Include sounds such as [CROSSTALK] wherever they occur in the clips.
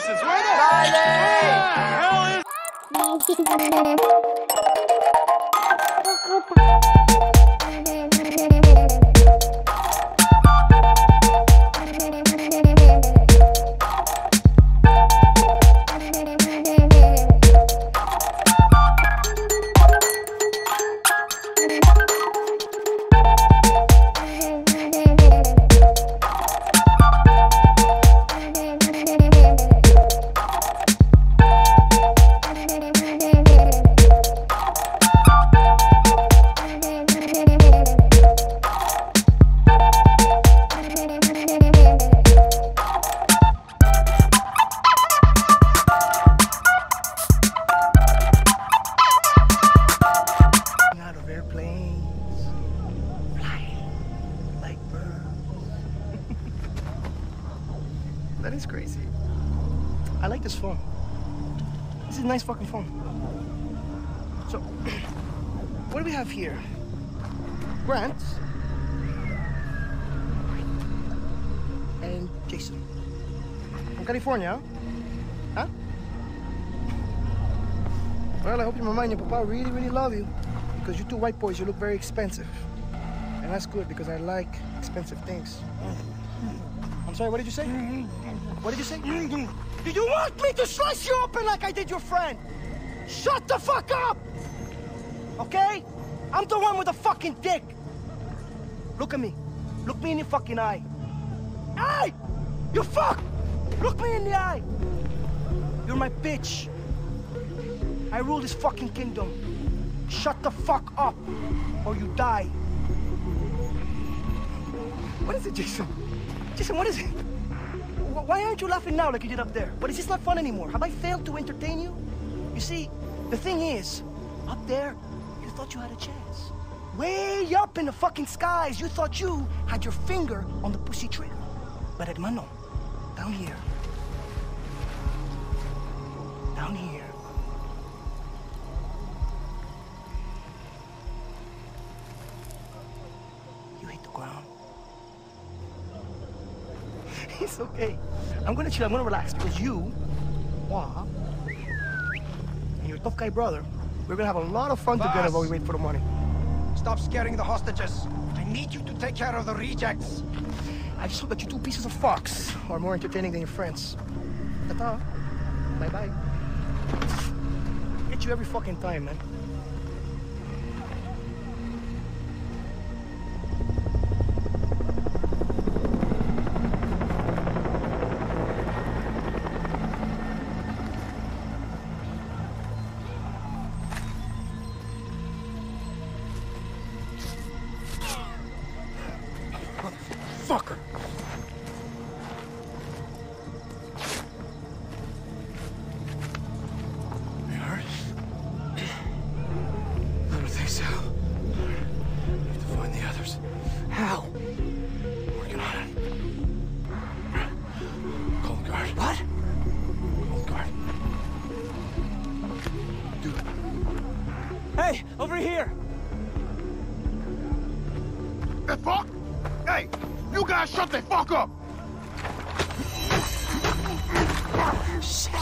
license. Where the, where the hell is... that is crazy. I like this phone. This is a nice fucking phone. So, [CLEARS THROAT] what do we have here? Grant and Jason from California. Huh? Well, I hope your mama and your papa really, really love you. Because you two white boys, you look very expensive. And that's good because I like expensive things. I'm sorry, what did you say? Mm-hmm. What did you say? Mm-hmm. Do you want me to slice you open like I did your friend? Shut the fuck up! Okay? I'm the one with the fucking dick. Look at me. Look me in the fucking eye. Hey! You fuck! Look me in the eye. You're my bitch. I rule this fucking kingdom. Shut the fuck up, or you die. What is it, Jason? Jason, what is it? Why aren't you laughing now like you did up there? What is this not fun anymore? Have I failed to entertain you? You see, the thing is, up there, you thought you had a chance. Way up in the fucking skies, you thought you had your finger on the pussy trigger. But hermano, down here, down here, it's okay. I'm gonna chill, I'm gonna relax because you, Wah, and your tough guy brother, we're gonna have a lot of fun together Boss. while we wait for the money. Stop scaring the hostages. I need you to take care of the rejects. I just hope that you two pieces of fox are more entertaining than your friends. Ta-ta. Bye-bye. Get you every fucking time, man. Over here! The fuck? Hey, you guys shut the fuck up! Shit.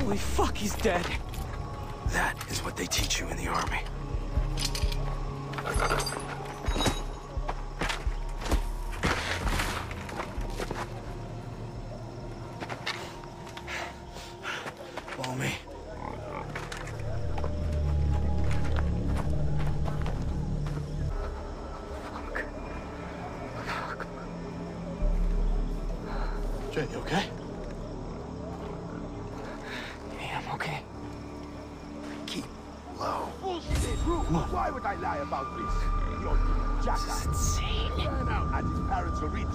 Holy fuck, he's dead. That is what they teach you in the army. Why would I lie about this? You're jackass. Insane. Turn out and his parents are rich.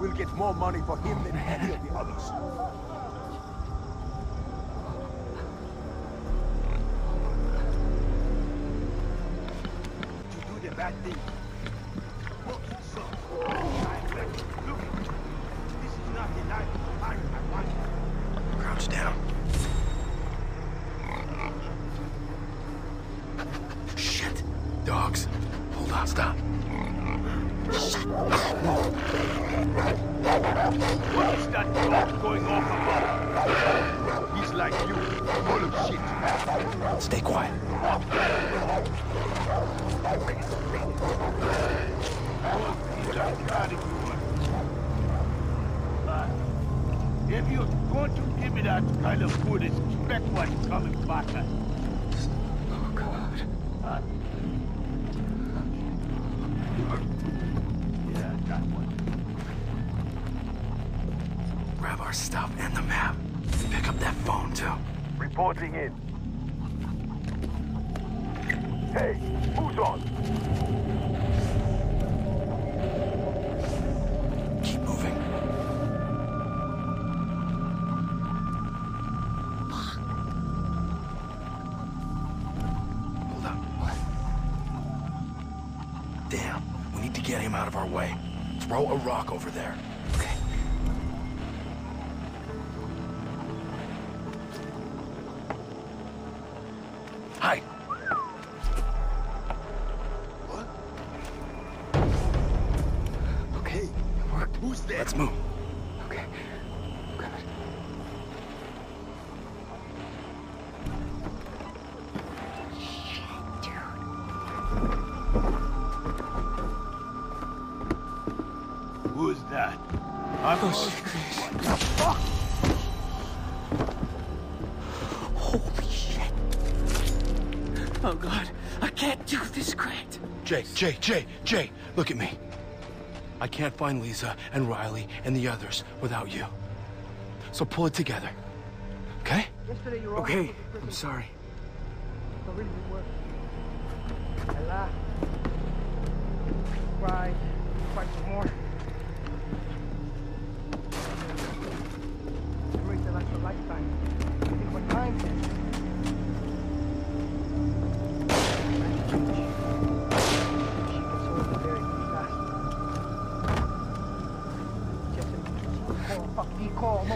We'll get more money for him than any of the others. To do the bad thing. Look. Look. This is not the life I, I want. Crouch down. If you're going to give me that kind of food, expect what's coming back at. Oh, God. Uh, yeah, that one. Grab our stuff and the map. Pick up that phone, too. Reporting in. Throw a rock over there. Okay. Hide. I'm Oh, shit, Holy shit. Oh, God. I can't do this, Grant. Jay, Jay, Jay, Jay, look at me. I can't find Liza and Riley and the others without you. So pull it together. Okay? Yesterday you were Okay, over I'm sorry. So really good work. I laughed. Cried. Cried some more.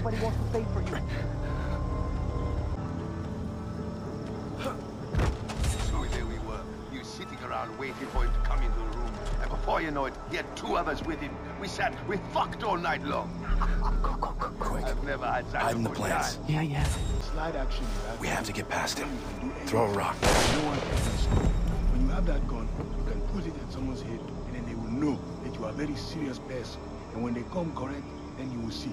Nobody wants to pay for you. So there we were. You sitting around waiting for him to come into the room. And before you know it, he had two others with him. We sat, we fucked all night long. Go, go, go, Quick. I've never had such Hide a in the good plants. time. Yeah, yeah. Slide action, right? We have to get past him. Throw a rock. No one can. When you have that gun, you can put it at someone's head, and then they will know that you are a very serious person. And when they come correct, then you will see.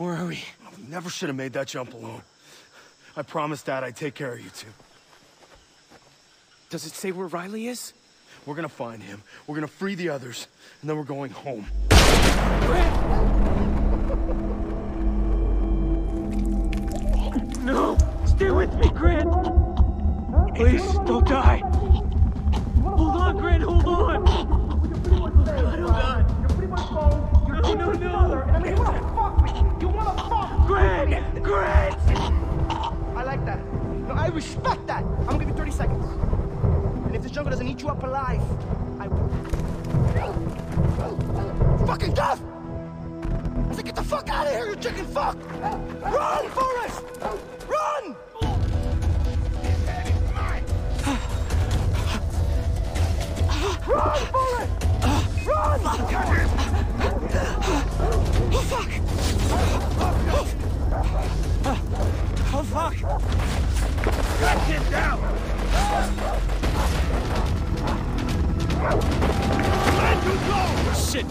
Where are we? We never should have made that jump alone. I promised Dad I'd take care of you two. Does it say where Riley is? We're gonna find him. We're gonna free the others, and then we're going home. No! Stay with me, Grant! Please, don't die! Hold on, Grant, hold on! Hold on! You're pretty much home. You're No, no, no, fuck Grant! Grant! I like that. No, I respect that. I'm gonna give you 30 seconds. And if this jungle doesn't eat you up alive, I will. Fucking tough! I said, get the fuck out of here, you chicken fuck! Run, Forrest! Run! This head is mine. Run, Forrest! Run! Oh, fuck! Oh, fuck! Get him down. Let you go. Shit,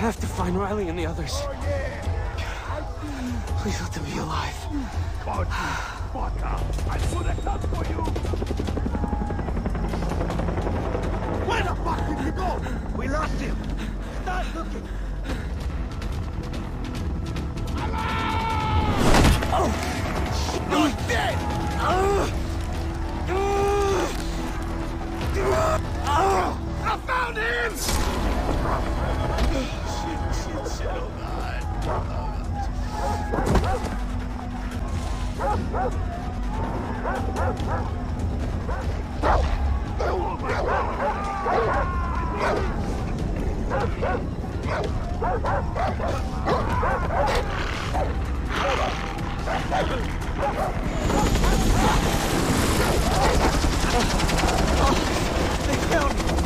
have to find Riley and the others. Please let them be alive. But you fucker. I put a gun for you. Where the fuck did you go? We lost him. Start looking. Oh, He's dead! I They found me!